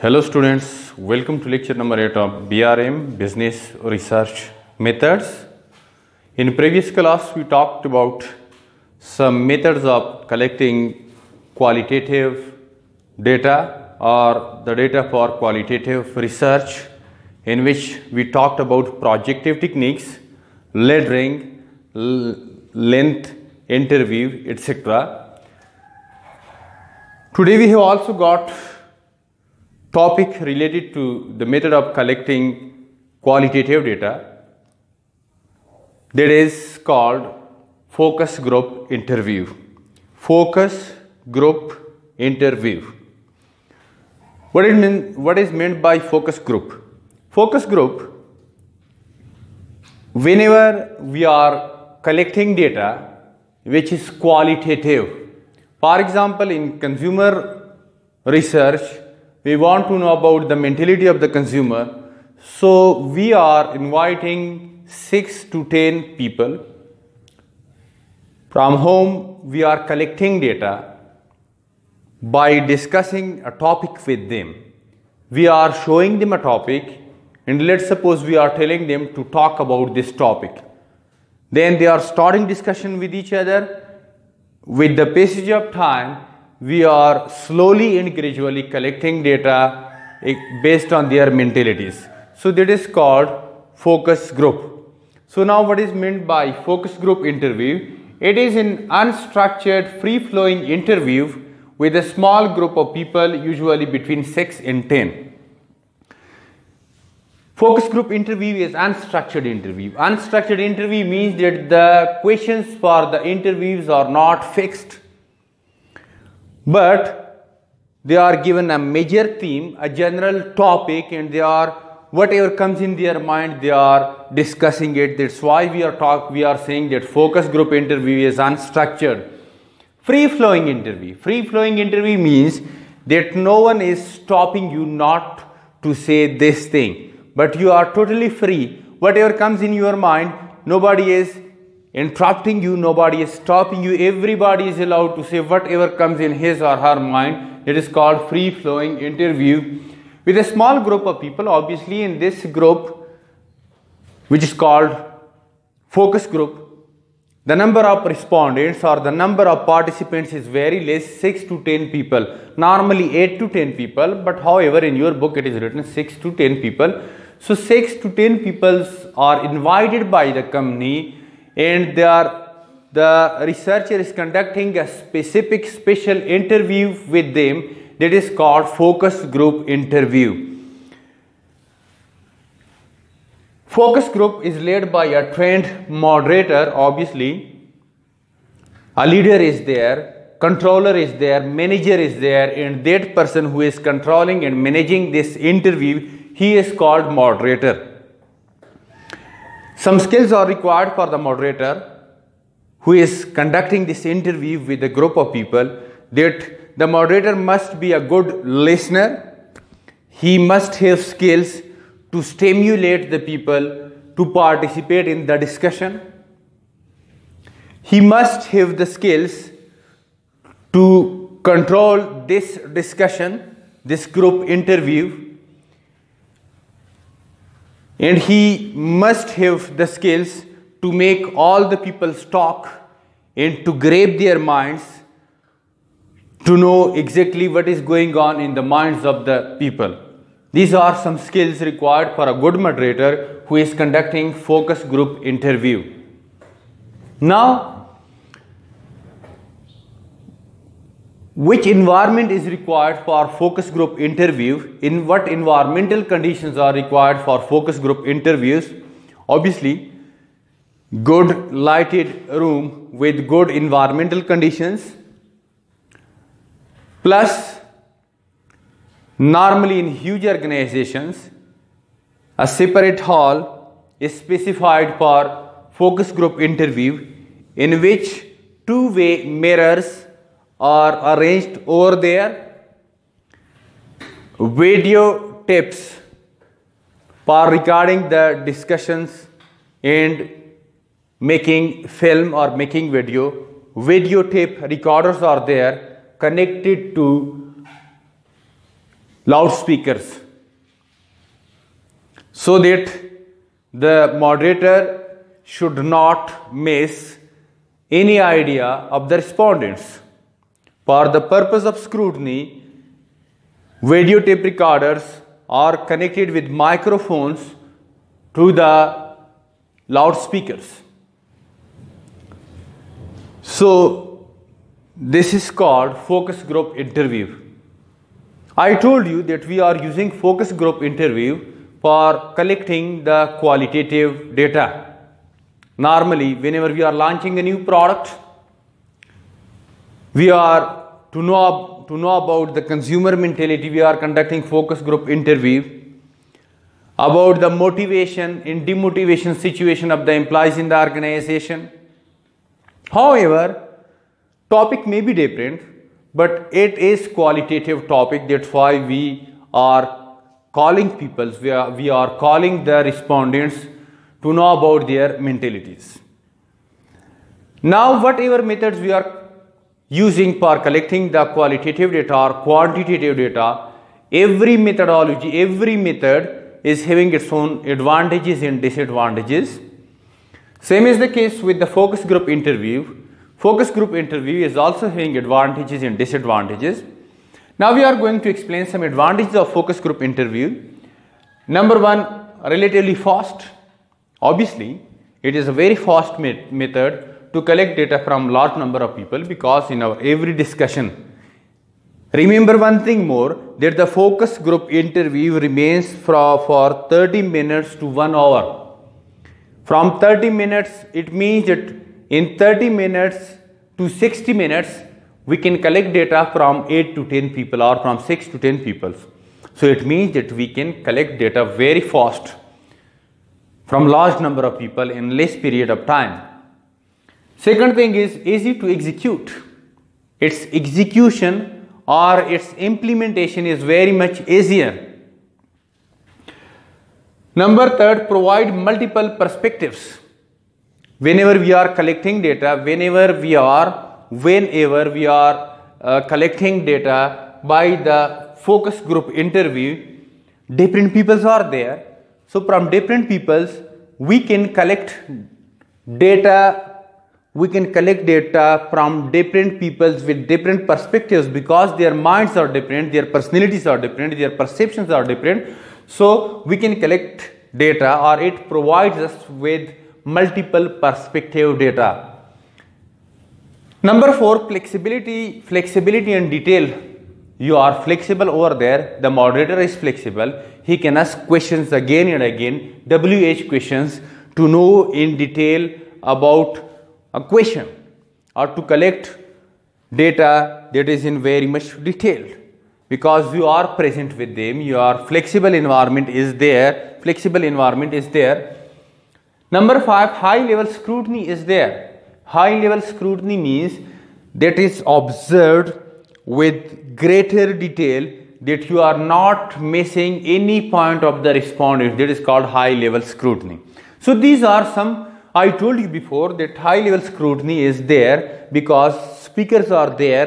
Hello students, welcome to lecture number 8 of BRM Business Research Methods. In previous class we talked about some methods of collecting qualitative data or the data for qualitative research in which we talked about projective techniques, laddering, length, interview, etc. Today we have also got topic related to the method of collecting qualitative data that is called focus group interview. Focus group interview. What is, mean, what is meant by focus group? Focus group, whenever we are collecting data which is qualitative, for example, in consumer research, we want to know about the mentality of the consumer. So we are inviting 6 to 10 people from whom we are collecting data by discussing a topic with them. We are showing them a topic and let's suppose we are telling them to talk about this topic. Then they are starting discussion with each other. With the passage of time, we are slowly and gradually collecting data eh, based on their mentalities. So that is called focus group. So now what is meant by focus group interview? It is an unstructured free flowing interview with a small group of people usually between 6 and 10. Focus group interview is unstructured interview. Unstructured interview means that the questions for the interviews are not fixed but they are given a major theme, a general topic and they are whatever comes in their mind they are discussing it. That's why we are talk we are saying that focus group interview is unstructured. Free flowing interview. Free flowing interview means that no one is stopping you not to say this thing but you are totally free. Whatever comes in your mind, nobody is interrupting you, nobody is stopping you, everybody is allowed to say whatever comes in his or her mind. It is called free flowing interview with a small group of people. Obviously, in this group, which is called focus group, the number of respondents or the number of participants is very less 6 to 10 people normally 8 to 10 people but however in your book it is written 6 to 10 people so 6 to 10 people are invited by the company and they are the researcher is conducting a specific special interview with them that is called focus group interview. Focus group is led by a trained moderator obviously. A leader is there, controller is there, manager is there and that person who is controlling and managing this interview he is called moderator. Some skills are required for the moderator who is conducting this interview with a group of people that the moderator must be a good listener. He must have skills to stimulate the people to participate in the discussion. He must have the skills to control this discussion, this group interview and he must have the skills to make all the people talk and to grab their minds to know exactly what is going on in the minds of the people. These are some skills required for a good moderator who is conducting focus group interview. Now, which environment is required for focus group interview? In what environmental conditions are required for focus group interviews? Obviously good lighted room with good environmental conditions. Plus normally in huge organizations a separate hall is specified for focus group interview in which two-way mirrors are arranged over there. Video tapes for recording the discussions and making film or making video. Video tape recorders are there connected to loudspeakers so that the moderator should not miss any idea of the respondents. For the purpose of scrutiny, video tape recorders are connected with microphones to the loudspeakers. So, this is called focus group interview. I told you that we are using focus group interview for collecting the qualitative data. Normally, whenever we are launching a new product, we are to know, to know about the consumer mentality, we are conducting focus group interview about the motivation and demotivation situation of the employees in the organization. However, topic may be different, but it is qualitative topic. That's why we are calling people, we are, we are calling the respondents to know about their mentalities. Now, whatever methods we are using for collecting the qualitative data or quantitative data, every methodology, every method is having its own advantages and disadvantages. Same is the case with the focus group interview. Focus group interview is also having advantages and disadvantages. Now we are going to explain some advantages of focus group interview. Number one, relatively fast Obviously, it is a very fast met method to collect data from large number of people because in our every discussion, remember one thing more that the focus group interview remains for, for 30 minutes to 1 hour. From 30 minutes, it means that in 30 minutes to 60 minutes, we can collect data from 8 to 10 people or from 6 to 10 people. So it means that we can collect data very fast from large number of people in less period of time. Second thing is easy to execute. Its execution or its implementation is very much easier. Number third, provide multiple perspectives. Whenever we are collecting data, whenever we are, whenever we are uh, collecting data by the focus group interview, different peoples are there so from different peoples, we can collect data, we can collect data from different peoples with different perspectives because their minds are different, their personalities are different, their perceptions are different. So we can collect data or it provides us with multiple perspective data. Number four, flexibility, flexibility and detail. You are flexible over there. The moderator is flexible he can ask questions again and again, WH questions to know in detail about a question or to collect data that is in very much detail because you are present with them, your flexible environment is there, flexible environment is there. Number five, high level scrutiny is there. High level scrutiny means that is observed with greater detail that you are not missing any point of the respondent that is called high level scrutiny. So these are some I told you before that high level scrutiny is there because speakers are there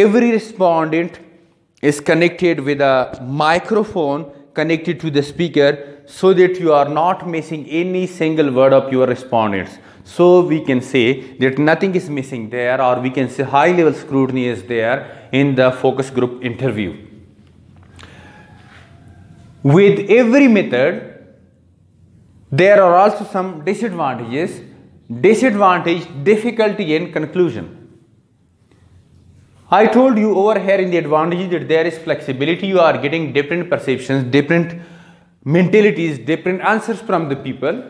every respondent is connected with a microphone connected to the speaker so that you are not missing any single word of your respondents. So we can say that nothing is missing there or we can say high level scrutiny is there in the focus group interview. With every method, there are also some disadvantages. Disadvantage, difficulty and conclusion. I told you over here in the advantages that there is flexibility. You are getting different perceptions, different mentalities, different answers from the people.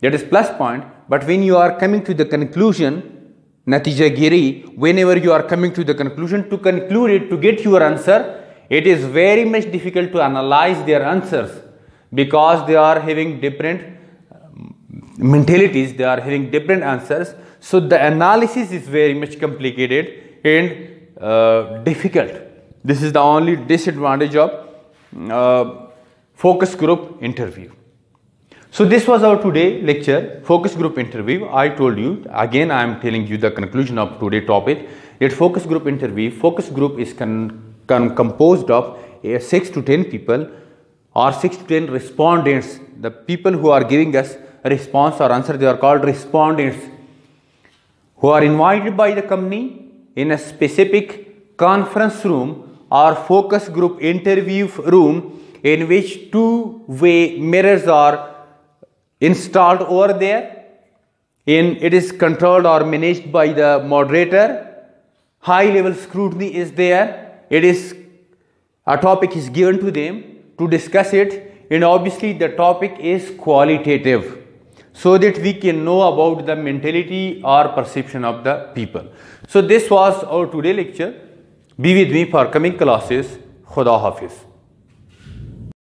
That is plus point. But when you are coming to the conclusion, natija giri, whenever you are coming to the conclusion, to conclude it, to get your answer, it is very much difficult to analyze their answers because they are having different mentalities, they are having different answers. So the analysis is very much complicated and uh, difficult. This is the only disadvantage of uh, focus group interview. So this was our today lecture, focus group interview. I told you, again I am telling you the conclusion of today topic, that focus group interview, focus group is composed of uh, 6 to 10 people or 6 to 10 respondents. The people who are giving us response or answer, they are called respondents who are invited by the company in a specific conference room or focus group interview room in which two way mirrors are installed over there. In it is controlled or managed by the moderator. High level scrutiny is there. It is a topic is given to them to discuss it. And obviously the topic is qualitative so that we can know about the mentality or perception of the people. So this was our today lecture. Be with me for coming classes. Khuda hafiz